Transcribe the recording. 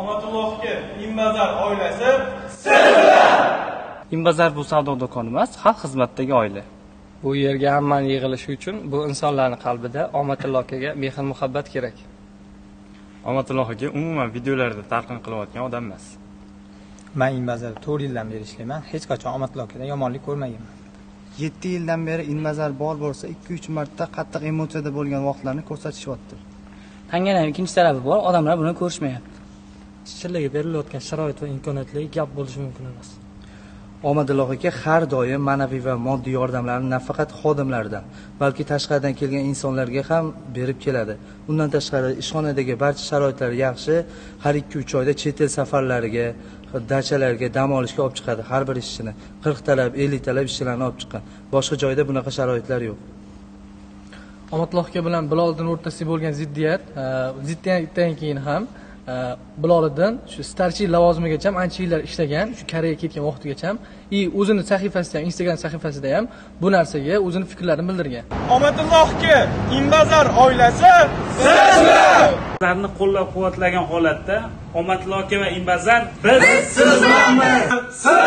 omadullohga imbazar oilasi Inbazar bu savdo do'koni emas, xalq xizmatidagi oila. Bu yerga hammani yig'ilishi uchun bu insonlarni qalbida Omatillo akaga mehr muhabbat kerak. Omadulloh aka umuman videolarda talqin qilayotgan odam emas. man inbazarda to'rt yildan beri ishlayman hech qachon omadli akadan yomonlik ko'rmaganman yetti yildan beri inmazar bor bo'lsa ikki uch marta qattiq emotsiyada bo'lgan vaqtlarni ko'rsatishyapti tanganing ikkinchi tarafi bor odamlar buni ko'rishmayapti ishchilarga berilayotgan sharoit va imkoniyatlarga gap bo'lishi mumkin emas. Omadilloh aka har doim ma'naviy va moddiy yordamlarni nafaqat xodimlaridan balki tashqaridan kelgan insonlarga ham berib keladi. Undan tashqari ishxonadagi barcha sharoitlar yaxshi har ikki uch oyda chet el safarlariga dachalarga dam olishga olib chiqadi. Har bir ishchini qirqtalab elliktalab ishchilarni olib chiqqan. Boshqa joyda bunaqa sharoitlar yo'q. Omadulloh aka bilan biloliddin o'rtasidagi bo'lgan ziddiyat e, ziddiyatdan keyin ham biloliddin shu starchiy lavozimigacha ham ancha yillar ishlagan shu koreyaga ketgan vaqtigacha ham и o'zini sahifasida ham instagram sahifasida ham bu narsaga o'zini fikrlarini bildirgan omadullohga imbazar oilasi Sizlarni qo'llab-quvvatlagan holatda Omadli aka va Inbazar biz siz bilanmiz. Siz.